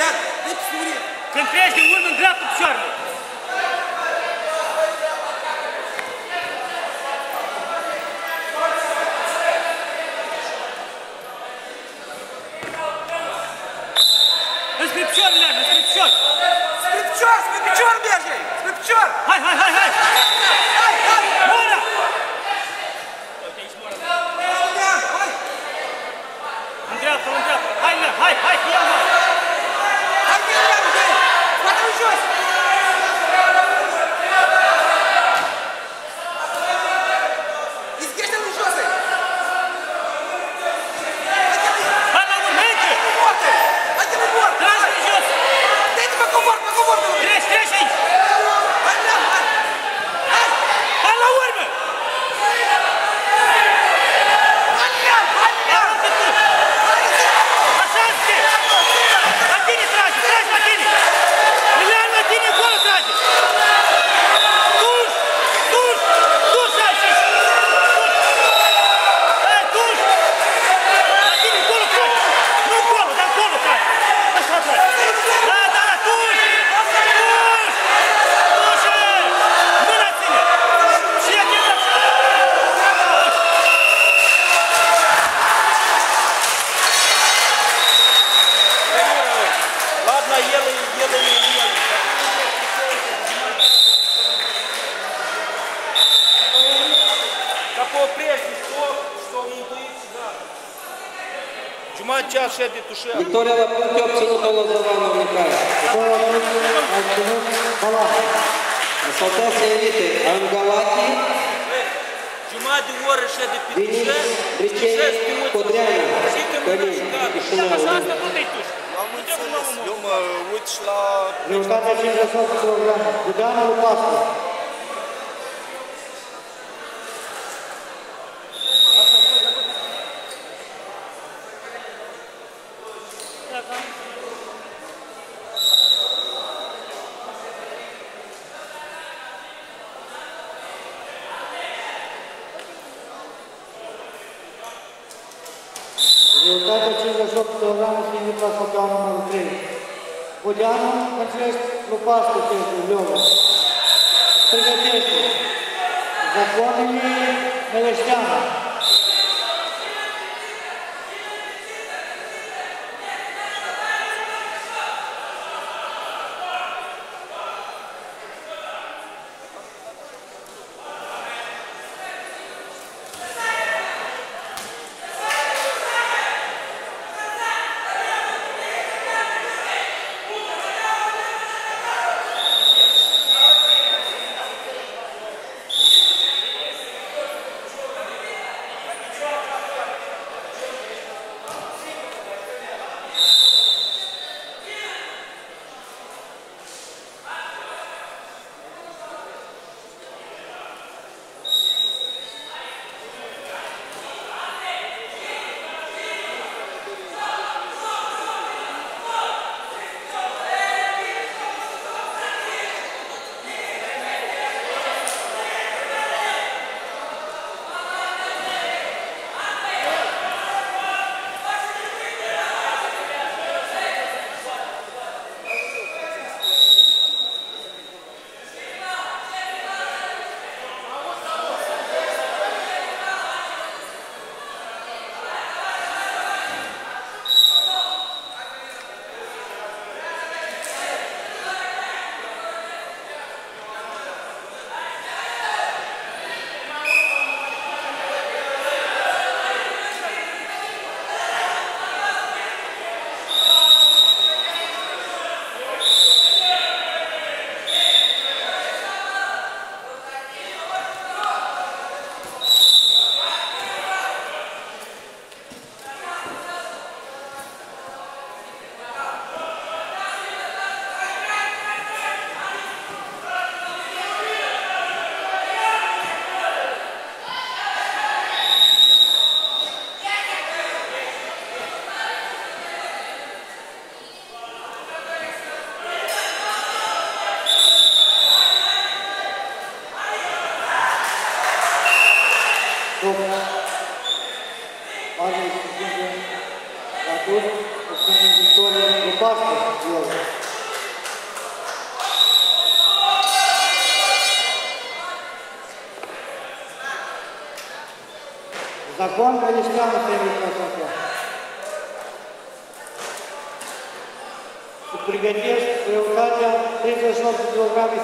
Iar, lipsuri. Când treci de unul în dreapta picioarele. așa de tușeală. Victoria la puncte obținută la Zăvană Unicaia. Victoria la puncte a obținut Balati. Asfaltează elite Angalati. Jumătate de oră așa de pe tușe. Bricerii, Codreanu, Călin, Chișinău. Asta tot e tușe. Am înțeles, eu mă uit și la... Rezultatul 50 de kilograme. Gudanu Lupascu. Iuliana Cărcilești Lupascu pentru Leova. Pregătește. Zacoanele Meleșteana.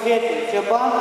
килограмм фети. Чабан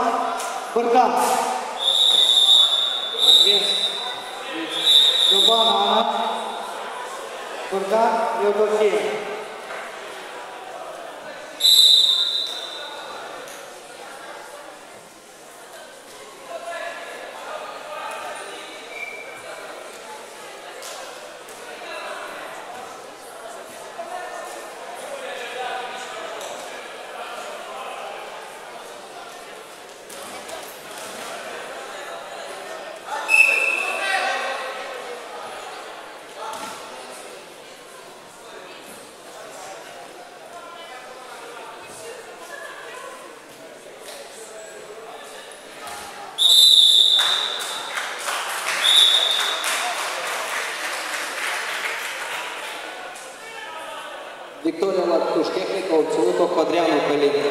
Victoria la Tușchehnic a obținut-o Codreanu pe linie.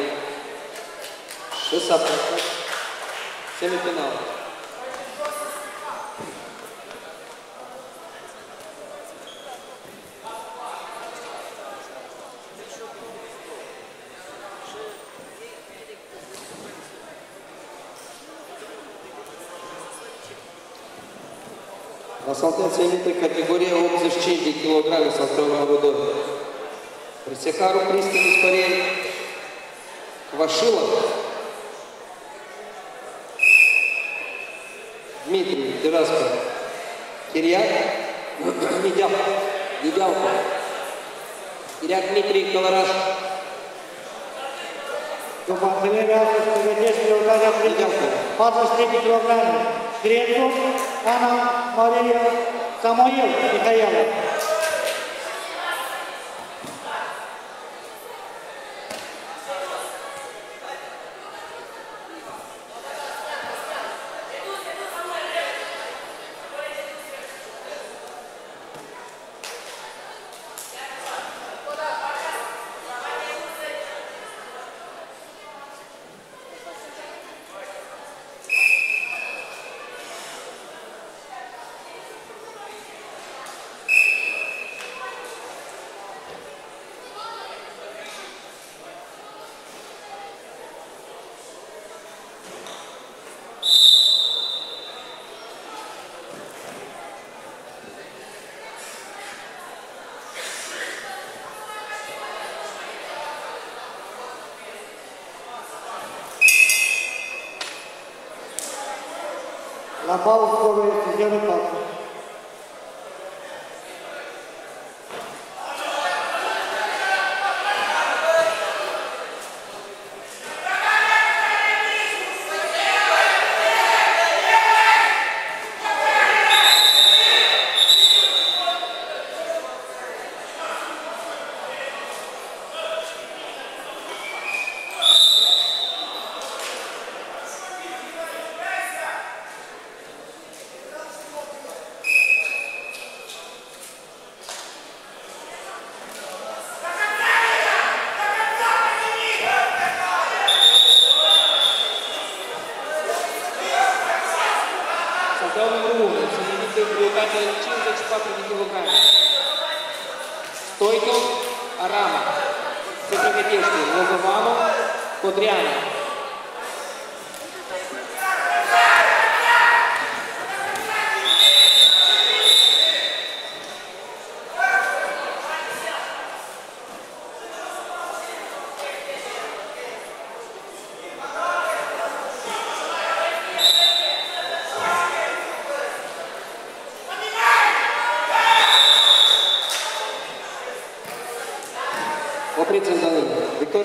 Și s-a plasat semifinală. Asfaltați elite categorie 85 de kg, salteau la Присякару пристані спорей Квашилов. Дмитрий Тираско. Кирьяк. Недялко. Недялко. Кирьяк Дмитрий Колораш. Чабан Валерия Бригадир приукатия Недялко. 23 килограмм. Грецов Анна Мария Самоил Михаила. na qual foram esse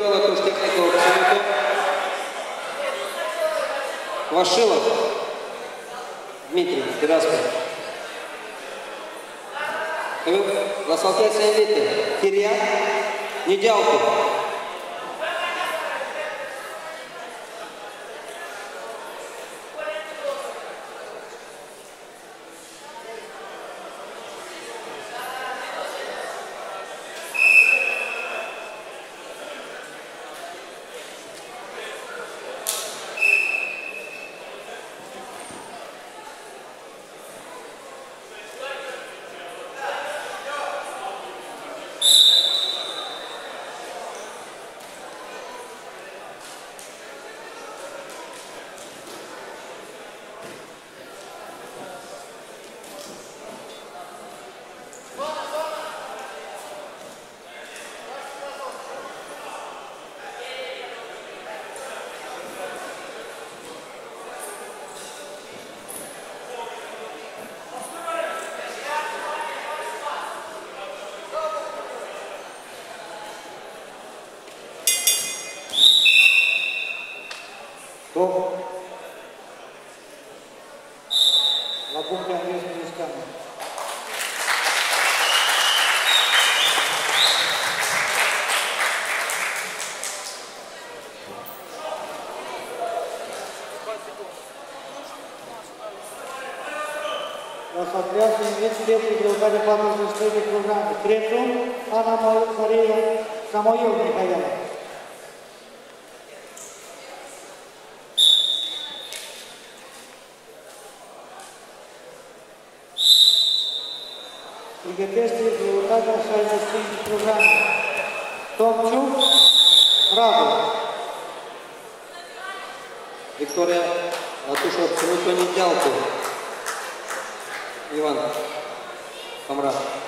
Latuș, техника абсолютно. Вашилов. Дмитрий Тираско. Асфальтация элиты. Кирьяк. Недялков. Стоп. свидетели и прилагане плата за следните програми. Трето, Ана Мария Самоил Михайлова. Приготвящи и прилагане за следните програми. Томчо Радо. Виктория Атуша Абсолютно Недялкова. Иван. Cámara.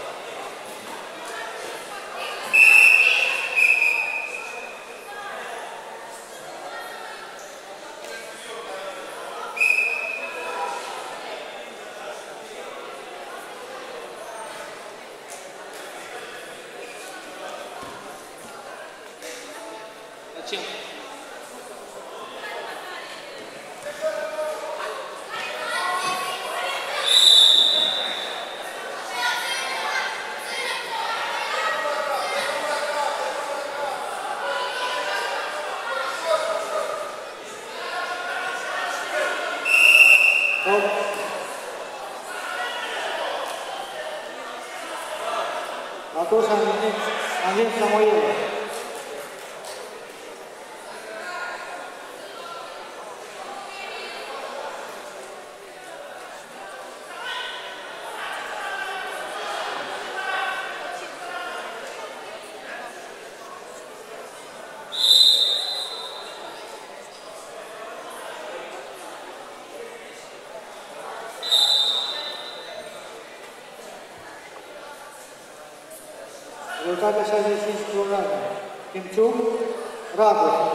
cabeça de Jesus clonada. Então, rápido.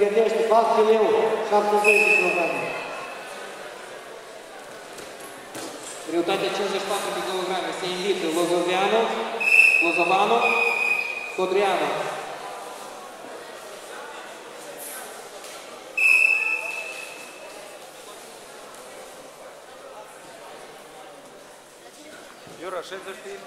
бригадир Стефан Филиев, шапка за изпълнение. В результате чуждещатните килограмми е са индиты Лозовянов, Лозованов, Кудрянов. Юра, шеф защиты.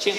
请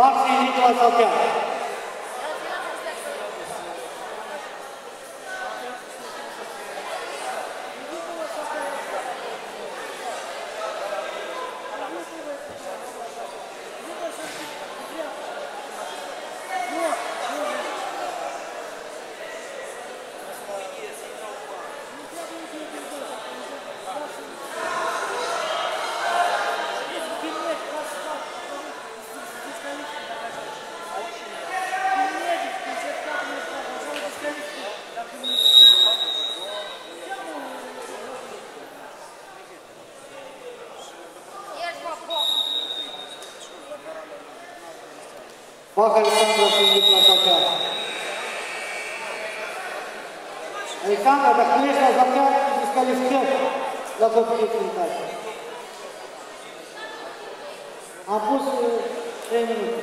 Vamos, Nicolas Alcântara. Foarte Nicola Saltea. Пах Александр la Zaptea, te discalificăm la competitivitate. Am pus uh, 3 minute.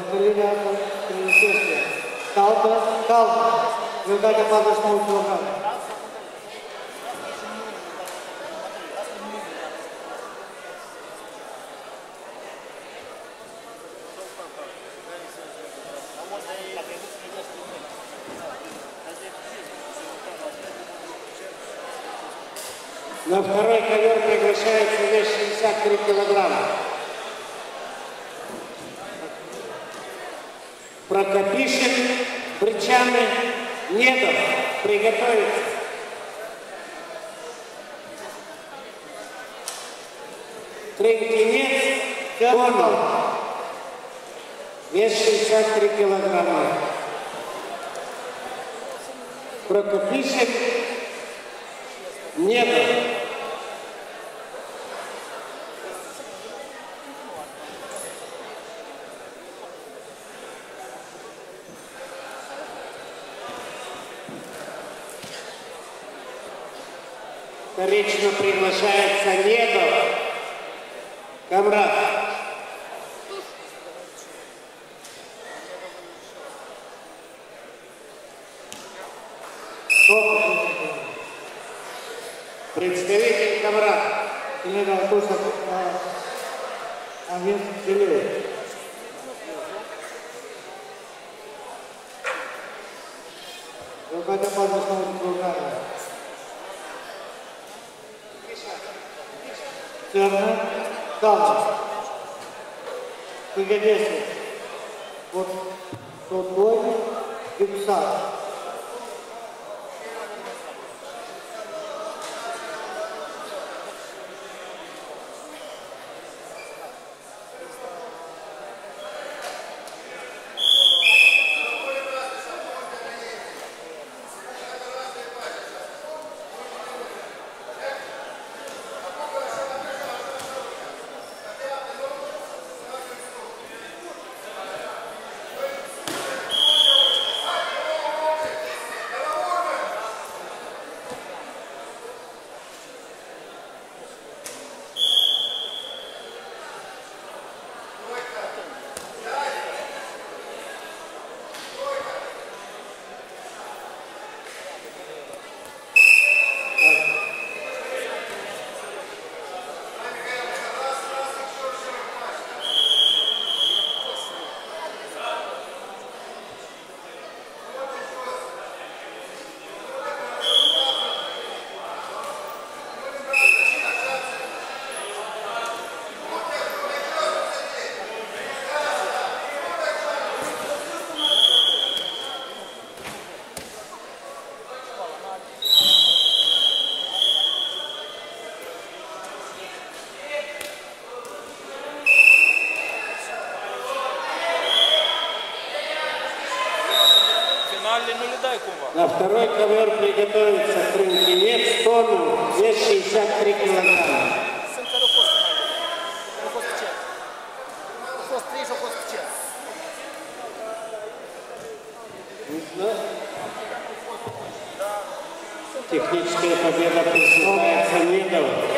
Întâlnirea Trinisește, Caltă, Calmă, greutate 49 kg. На второй ковер приглашается вес 63 килограмма. Прокопишин, Брычаны, Недов. Приготовиться. Трентинец, Конов. Вес 63 килограмма. Прокопишин, Недов. Вторично приглашается Недов. Камрад. Второй ковер приготовится Крынкинец тонну, вес 63 килограмма. Техническая победа присуждается Медову.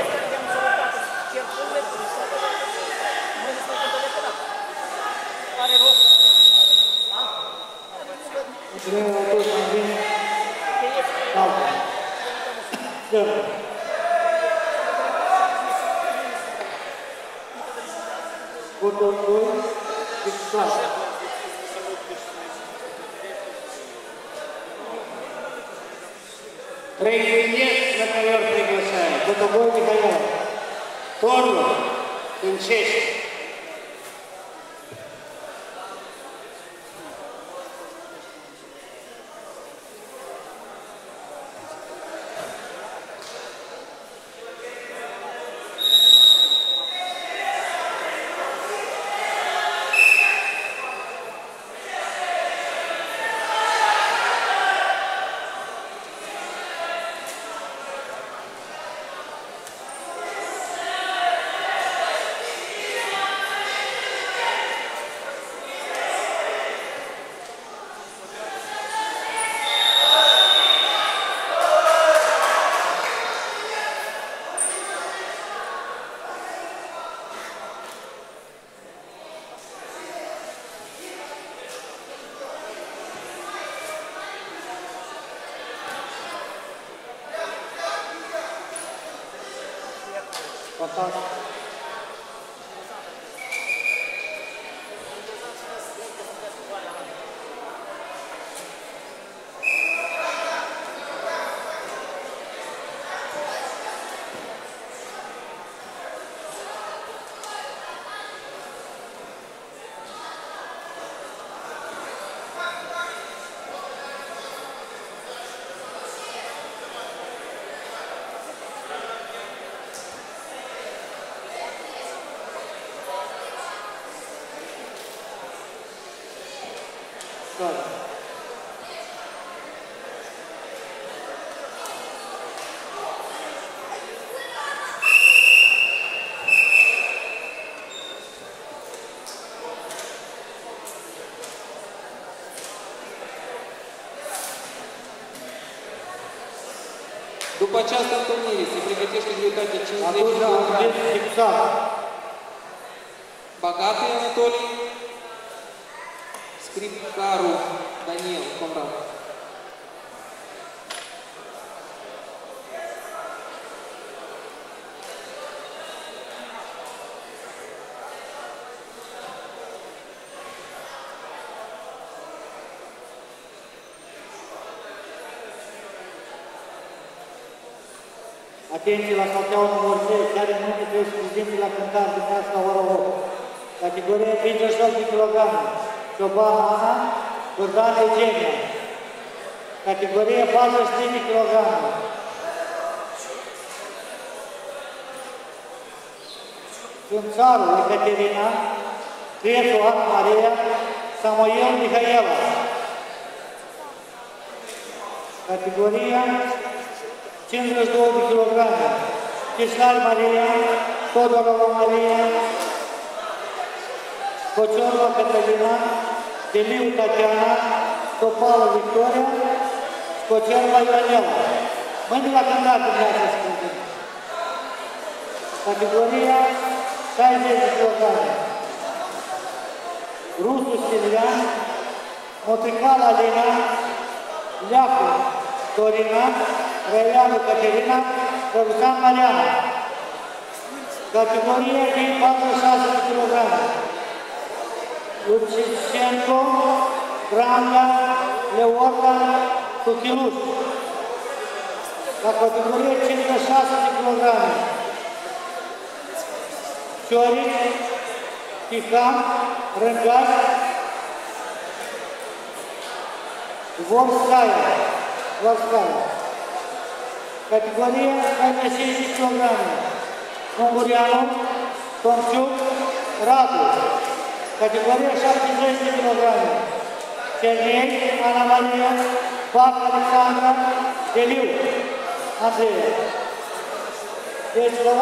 我告诉。După această întâlnire se pregătește unitatea 50 de Atenție la salteaua numărul 3, care nu trebuie să prezinte la cântare dimineața ora 8. Categoria 58 de kg. Cioban Ana, Bărdan Eugenia. Categoria 43 de kg. Cânțarul Ecaterina, Crețu Ana Maria, Samuel Mihaela. Categoria 52 de kg. Chislari Maria, Todorova Maria, Kociorova Catalina, Deliu Tatiana, Topală Victoria, Scocerva Ionela. Mâine la cântat dumneavoastră să cântăm. Categoria 60 de kg. Rusu Silvian, Motrical Alina, Leacu Dorina, Răileanu Caterina, Răducan Mariana. Categorie din 46 de kg. Lucicenco, Branda, Leorda, Tuchiluș. La categorie 56 de kg. Cioric, Tihan, Rângaș, Vorskaya, Vorskaya. Categoria 66 kg. Tomciuc, Radu. Categoria 70 de kg. Cernei, Ana Maria, Pac Alexandra, Deliu, Andreea. Deci, la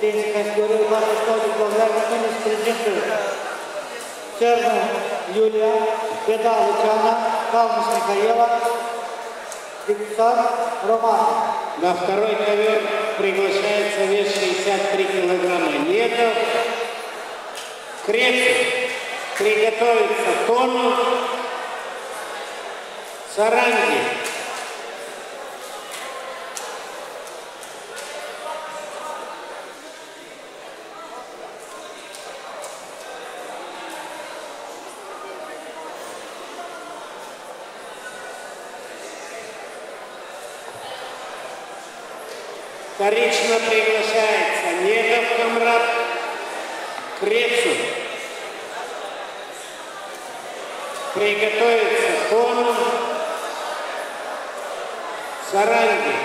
претензии категории 26 килограмм вынес президенту Церну Юлия, Беда Лучана, Калмус Михаила, Диксан Роман. На второй ковер приглашается вес 63 килограмма Недов. Крепкий. Приготовиться Тону. Саранги. Вторично приглашается Негов Камрад, Крепсу. Приготовиться Тону, Саранги.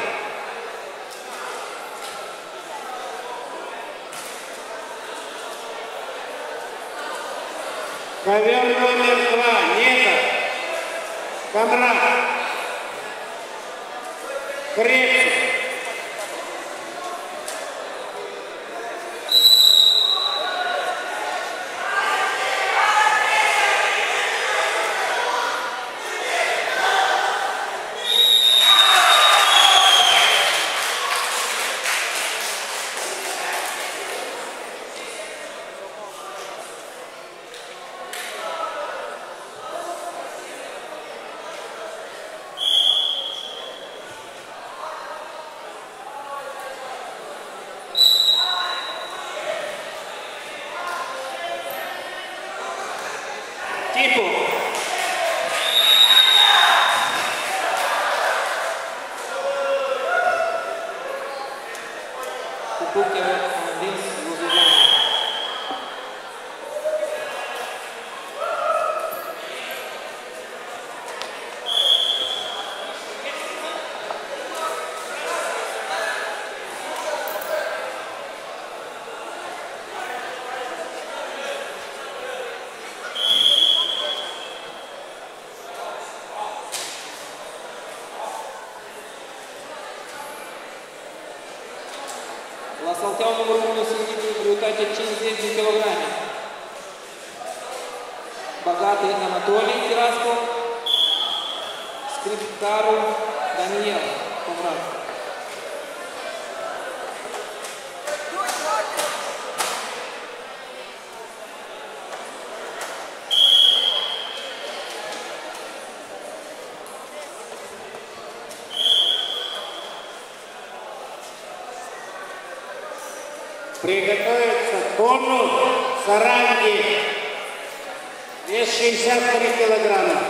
Ковер номер два, Негов, Камрад, Крепсу. Приготовиться Тону, Саранги. Вес 63 килограмма.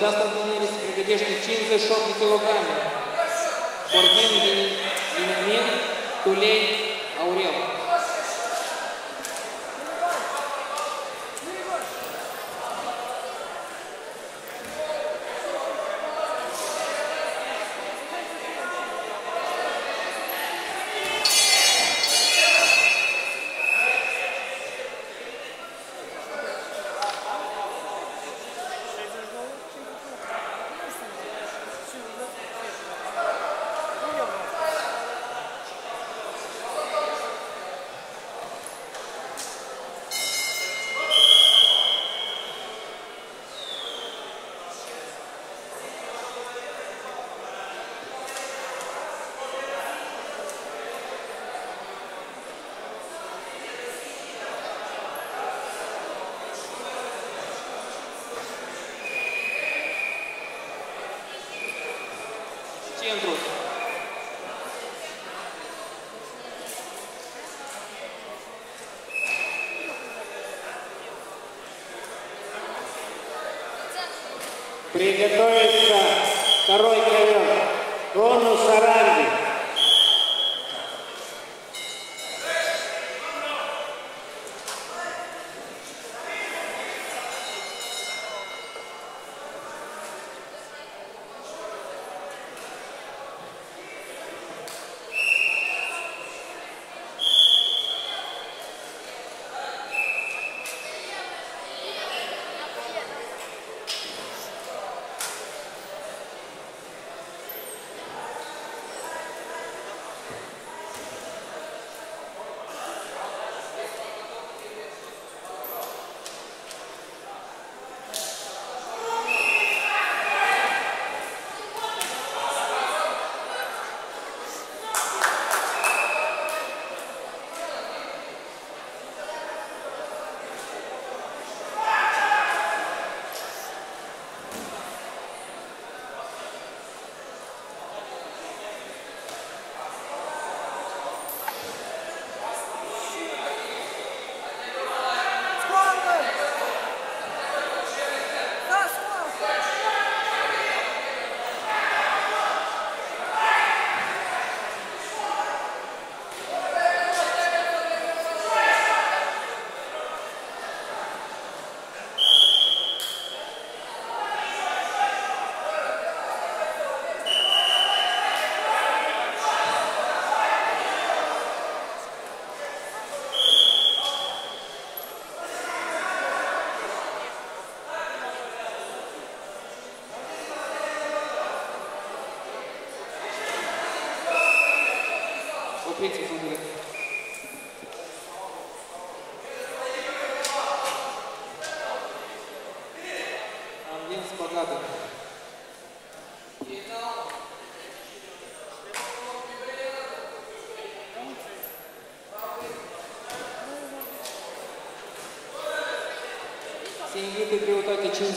această întâlnire se pregătește de 58 de kilograme, pornind din, din 1000 ulei aureu. Cricket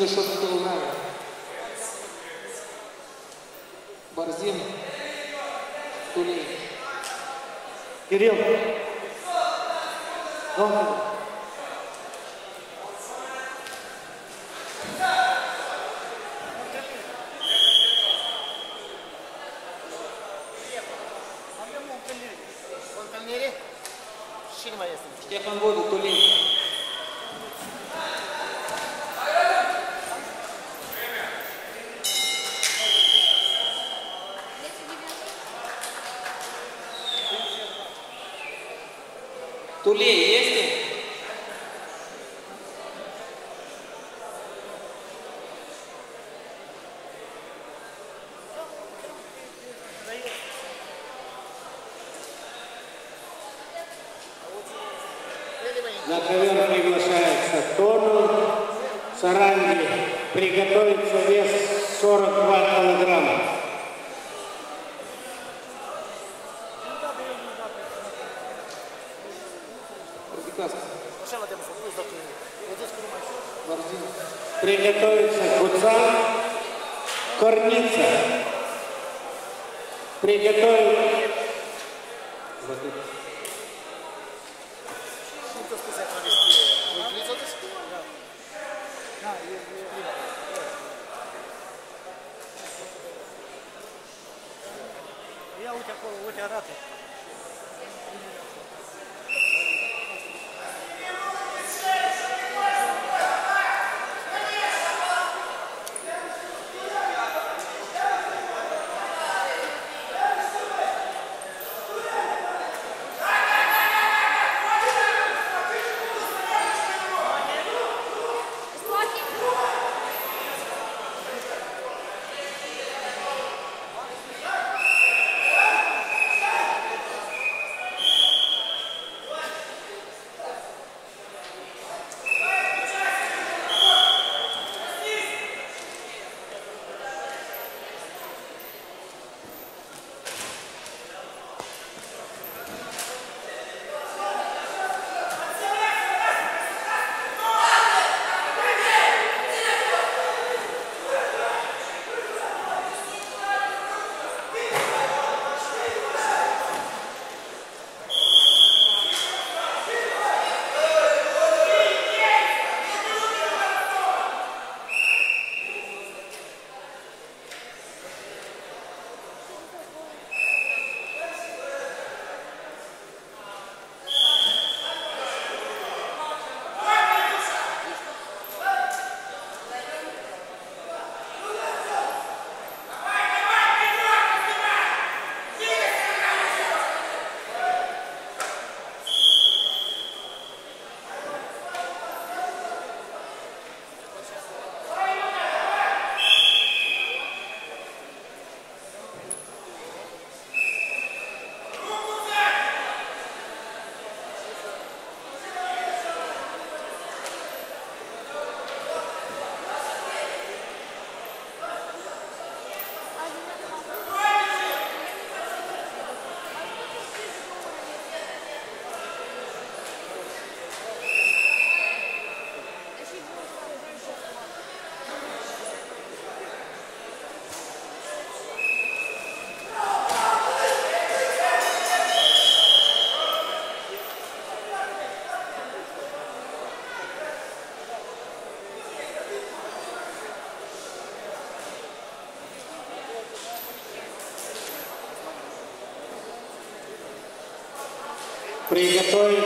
greutate 58 kg. Barzin, Tulei. Кирилл. Tulei este? Приготовиться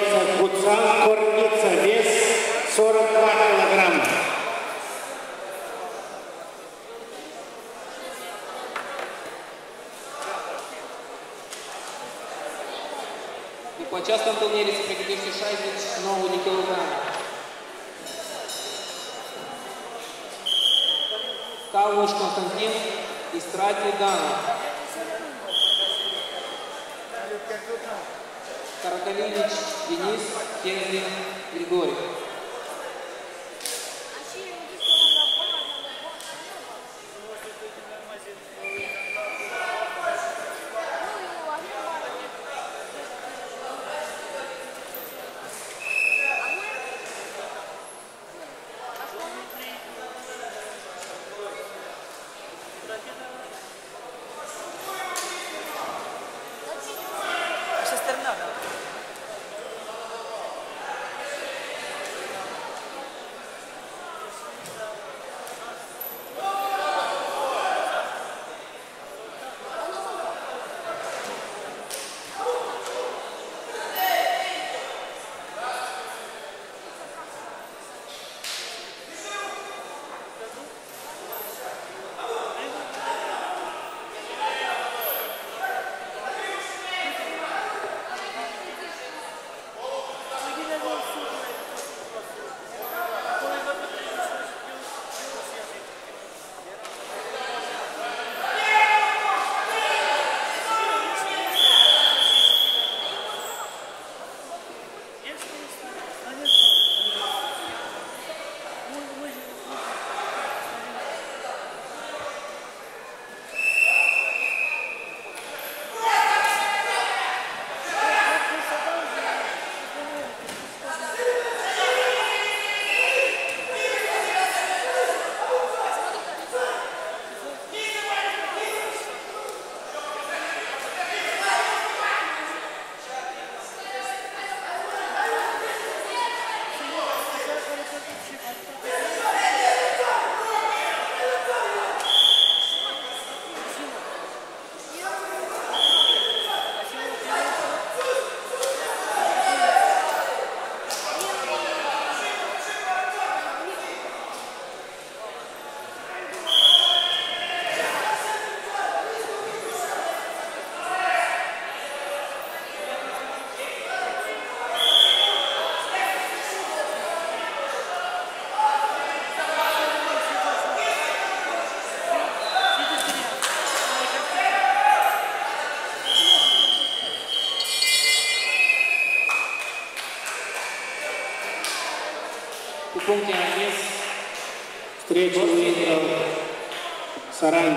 sarà